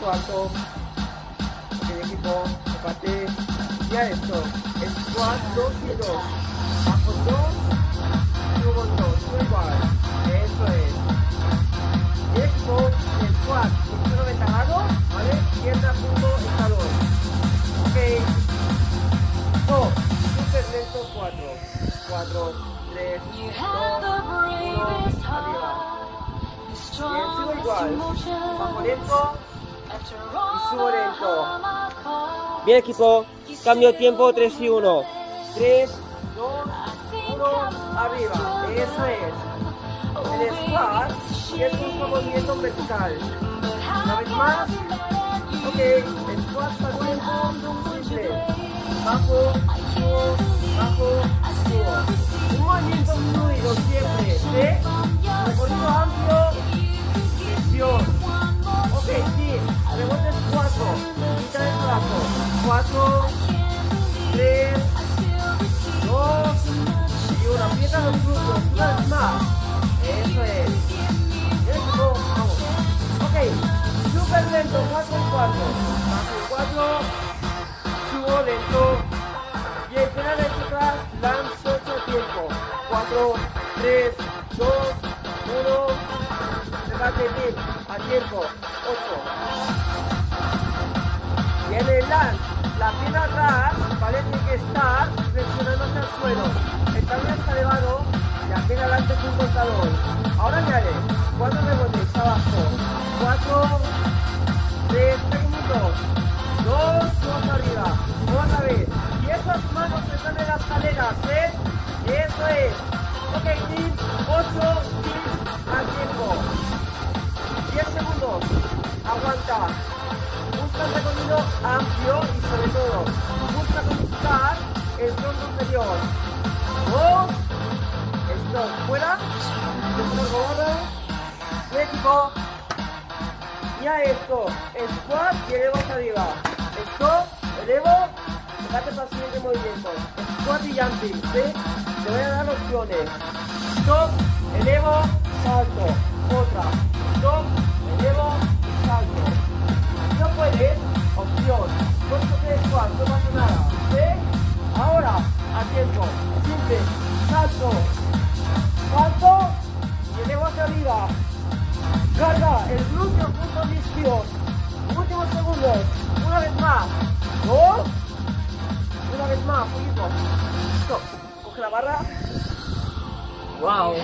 paso alto. Ok, equipo, empate. Ya esto. Squat 2 y 2. Bajo 2, subo 2. Igual. Eso es. Y equipo, el squat, 190 grados, ¿vale? Pierna, punto, escalón. Ok. Oh, super lento 4. 4, 3, 2, 1, arriba. Bien, sigo igual. Bajo lento y subo lento. Bien equipo, cambio tiempo 3 y 1. 3, 2, 1, arriba. Eso es. El squat es un movimiento vertical. Una vez más. Ok, el squat para simple. Bajo, subo, bajo, subo. Un movimiento fluido siempre. ¿sí? Recorrido amplio. Flexión. 4, 3, 2 y 1. Aprieta los glúteos. Una vez más. Eso es. Equipo. Vamos. Ok. Súper lento. 4 y 4. Bajo 4. Subo lento. Bien, pena derecha atrás. Lanzo 8 tiempo. 4, 3, 2, 1. Remate bien. A tiempo. 8. Viene el lance. La pierna atrás. Tiene que estar flexionando hacia el suelo. El talón está elevado y aquí adelante junto al talón. Ahora miraré. Cuatro rebotes abajo. Cuatro, tres pequeñitos. Dos, dos arriba. Otra vez. Y esas manos están en las caderas, ¿eh? Eso es. Ok, team. Ocho, team. Al tiempo. 10 segundos. Aguanta. Busca el recorrido amplio el tronco inferior. Dos. Stop. Fuera. Descargo barra. Y equipo. Y a esto. Squat y elevo hacia arriba. Stop. Elevo. Date para el siguiente movimiento. Squat y jumping. ¿sí? Te voy a dar opciones. Stop. Elevo. Salto. Otra. Stop. Elevo. Salto. No puedes, opción. Puesto que squat, no pasa nada. Ahora, a tiempo. Simple. Salto. Salto. Y elevo hacia arriba. Carga el glúteo junto al isquios. Últimos segundos. Una vez más. Dos. Una vez más. Poquito. Stop. Coge la barra. Wow.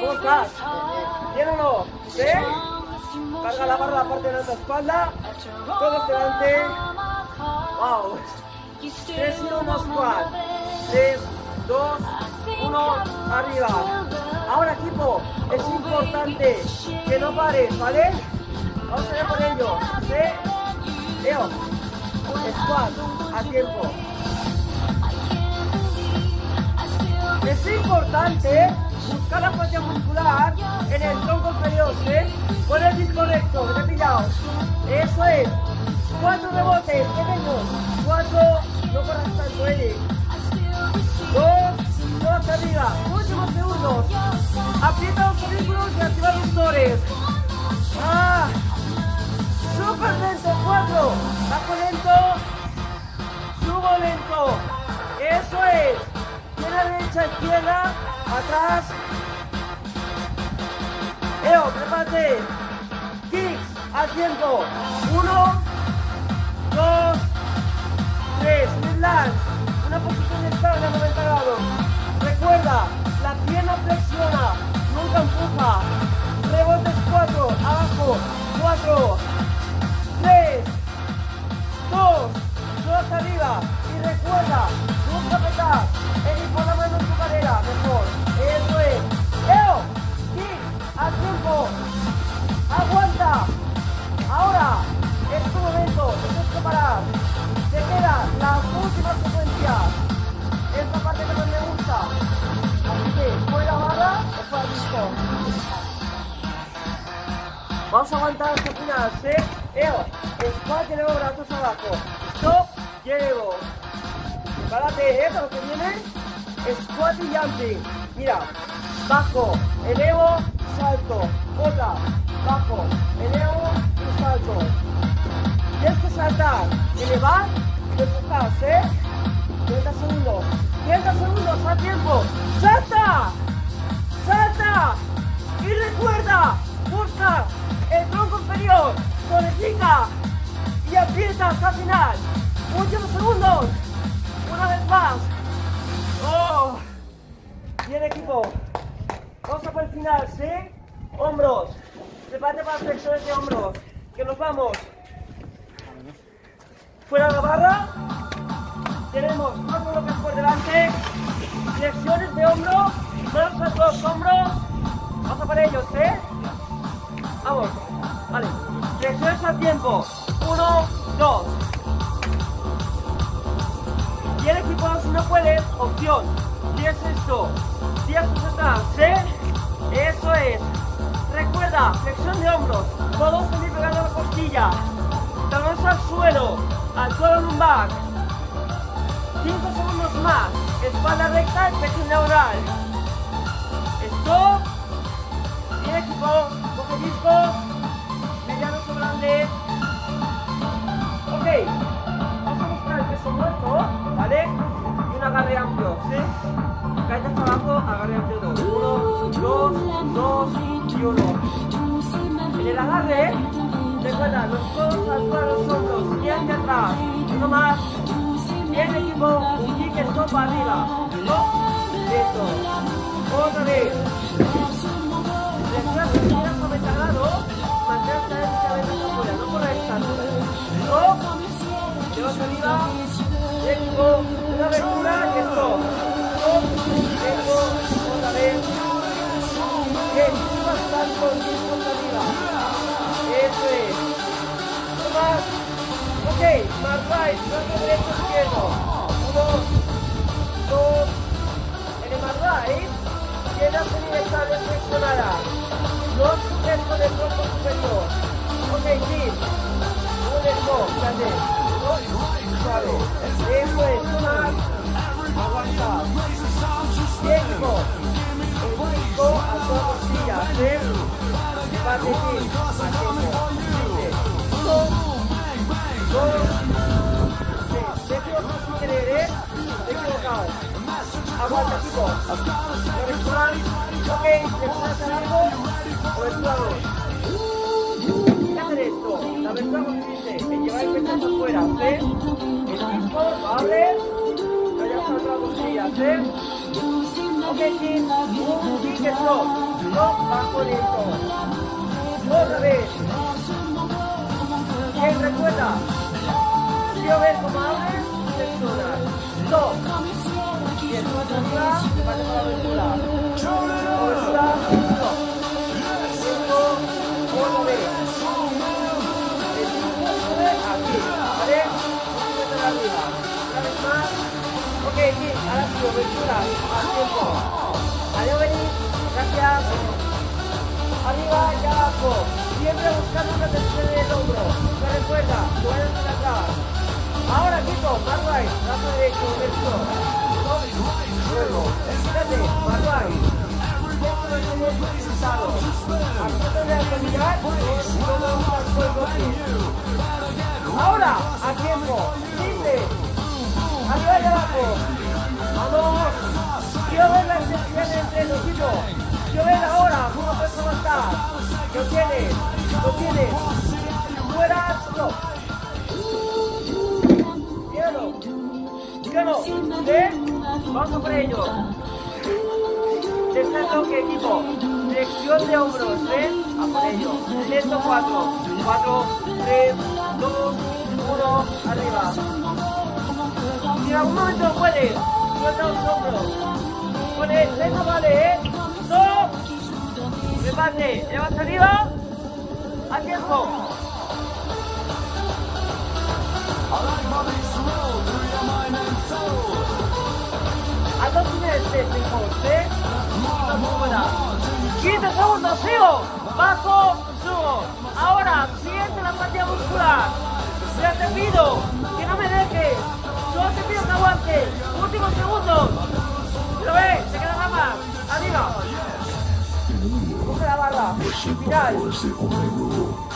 ¿Cómo estás? ¿Bien o no? ¿Sí? Carga la barra la parte de la espalda. Todos delante. Wow. 3 y 1 squat. 3, 2, 1, arriba. Ahora equipo, es importante que no pares, ¿vale? Vamos a ver por ello. ¿Sí? Leo. Squat. A tiempo. Es importante buscar la fuerza muscular derecha, izquierda. Atrás. Eo, prepárate. Kicks al tiempo. Uno, dos, tres. Midlands. Una posición estable a 90 grados. Parar. Te quedan las últimas secuencias. Es la parte que más me gusta. Así que, fuera barra o fuera disco. Vamos a aguantar hasta el final, ¿sí? Eo, squat y luego brazos abajo. Stop y elevo. Prepárate, ¿eh? Para lo que viene. Squat y jumping. Mira, bajo, elevo, salto. Otra, bajo, elevo y salto. Saltar, elevar y empujarse. ¿eh? 30 segundos. 30 segundos a tiempo. ¡Salta! ¡Salta! Y recuerda, busca el tronco inferior, tonifica y aprieta hasta el final. Últimos segundos. Una vez más. Oh. Bien equipo. Vamos a por el final, ¿sí? Hombros. Prepárate para flexiones de hombros. Que nos vamos. Fuera la barra. Tenemos dos bloques por delante. Flexiones de hombros. Manos a los hombros. Vamos a por ellos, ¿eh? Vamos. Vale. Flexiones al tiempo. Uno, dos. Bien equipo, si no puedes, opción. ¿Qué es esto? 10 atrás, ¿eh? Eso es. Recuerda, flexión de hombros. Todos salir pegando la costilla. Talones al suelo. Al suelo lumbar. 5 segundos más. Espalda recta y pecho neural. Stop. Bien equipo. Coge disco. Mediano grande. Ok. Vamos a buscar el peso muerto. ¿Vale? Y un agarre amplio. ¿Sí? Caída hasta abajo. Agarre amplio 2. 1, 2, 2 y 1. En el agarre. Recuerda, los codos suelo, los hombros. Y hacia atrás. Uno más. Bien equipo, stop arriba. Stop. Esto. Otra vez. Mantente ligeramente hacia afuera, no por esta. Stop. Llevas arriba. Bien equipo, una abertura stop. Stop. Esto. Otra vez. Bien, subas tanto, arriba. Ok, más right, brazo derecho izquierdo. Uno, dos. En el más right, piernas universales flexionadas. Dos gesto del cuerpo superior. Ok, sí. Un esmo, grande. Suave. Eso es, más. Aguanta. Hijo. El disco a toda costilla. ¿sí? Parte aquí. Atiendo. Aguanta, chico. Cobertura. Ok, ¿te hacer algo? Cobertura 2. ¿Qué hacer esto? La abertura consiste en llevar el pecho hacia afuera, ¿sí? El disco lo abres, lo llevas a otra costilla, ¿sí? Ok, kick, un kick stop. Stop, bajo lento. Otra vez. Bien, recuerda. Quiero ver cómo abres, flexionas. Stop. La vez. El sube aquí, ¿vale? Se mete arriba. Una vez más. Ok, sí, ahora sí, abertura, al tiempo. Adiós. Arriba y abajo. Siempre buscando una tensión en hombro. Recuerda, hacia atrás. Ahora, equipo, más right, brazo derecho, derecho. Luego. Ahora, a tiempo, simple. Arriba y abajo. Vamos. Quiero ver la intensidad entre los chicos. Quiero ver ahora cómo avanzar. Lo tienes, lo tienes. Fuera, stop. Míralo. Míralo. ¿Ven? Vamos por ello. Tercer toque, equipo. Flexión de hombros, ¿ven? A por ello. 4. 4, 3, 2, 1, arriba. Si en algún momento no puedes, suelta los hombros. Con el lento vale, ¿eh? ¡Stop! Reparte, llevas arriba. A tiempo. De mejor, ¿eh? Una muy buena. 15 segundos, sigo. Bajo, subo. Ahora, siente la partida muscular. Ya te pido que no me dejes. Solo te pido que aguantes. Últimos segundos. ¿Lo ves? Se queda nada más. Arriba. Barra. Final.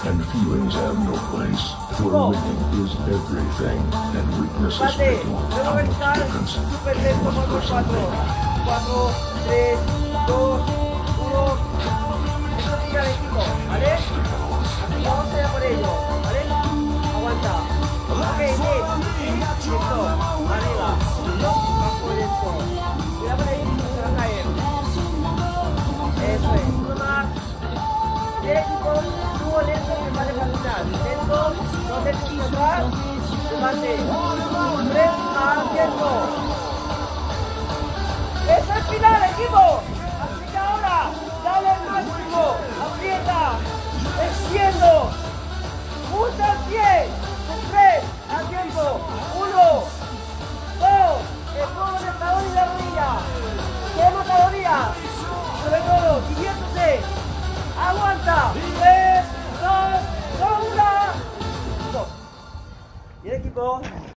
And feelings have no place. For winning is everything, and weakness is Empate. fatal. Luego How much vertical. difference? Super lento. 4, 4. 4, 3, 2, 1. Esto sigue al equipo, ¿vale? Vamos allá por ello, ¿vale? Aguanta. Ok. Arriba. No te eches atrás. Remate. Tres más tiempo. ¡Es el final, equipo!